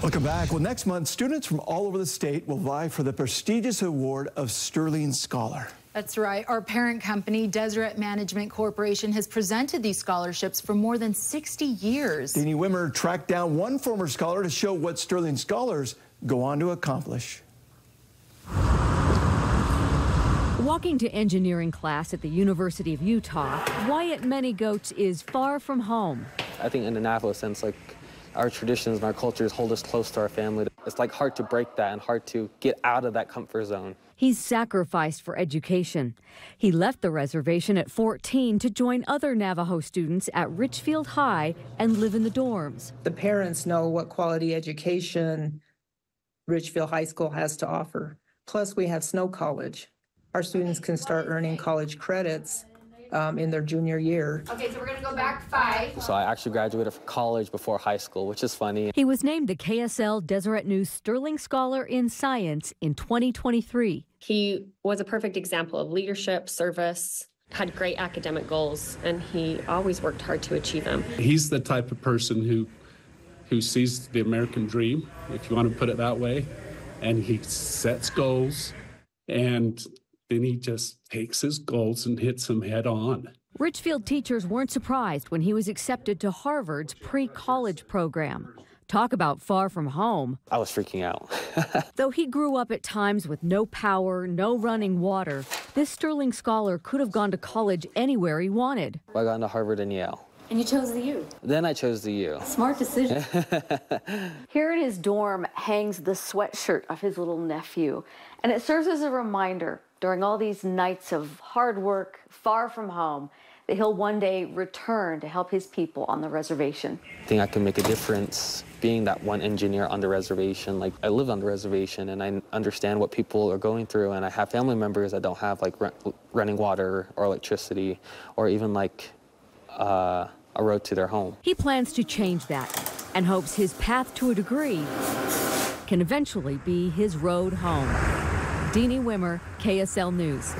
Welcome back. Well, next month, students from all over the state will vie for the prestigious award of Sterling Scholar. That's right. Our parent company, Deseret Management Corporation, has presented these scholarships for more than 60 years. Deanie Wimmer tracked down one former scholar to show what Sterling Scholars go on to accomplish. Walking to engineering class at the University of Utah, Wyatt Many Goats is far from home. I think Indianapolis, since like our traditions and our cultures hold us close to our family. It's like hard to break that and hard to get out of that comfort zone. He's sacrificed for education. He left the reservation at 14 to join other Navajo students at Richfield High and live in the dorms. The parents know what quality education Richfield High School has to offer. Plus, we have Snow College. Our students can start earning college credits um, in their junior year. Okay, so we're going to go back five. So I actually graduated from college before high school, which is funny. He was named the KSL Deseret News Sterling Scholar in Science in 2023. He was a perfect example of leadership, service, had great academic goals, and he always worked hard to achieve them. He's the type of person who who sees the American dream, if you want to put it that way, and he sets goals and then he just takes his goals and hits them head on. Richfield teachers weren't surprised when he was accepted to Harvard's pre college program. Talk about far from home. I was freaking out. Though he grew up at times with no power, no running water, this Sterling scholar could have gone to college anywhere he wanted. I got into Harvard and Yale. And you chose the U. Then I chose the U. Smart decision. Here in his dorm hangs the sweatshirt of his little nephew, and it serves as a reminder during all these nights of hard work far from home that he'll one day return to help his people on the reservation. I think I can make a difference being that one engineer on the reservation. Like I live on the reservation and I understand what people are going through and I have family members that don't have like running water or electricity or even like uh, a road to their home. He plans to change that and hopes his path to a degree can eventually be his road home. Deanie Wimmer, KSL News.